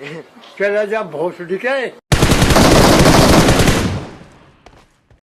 Moti સીના hero સીના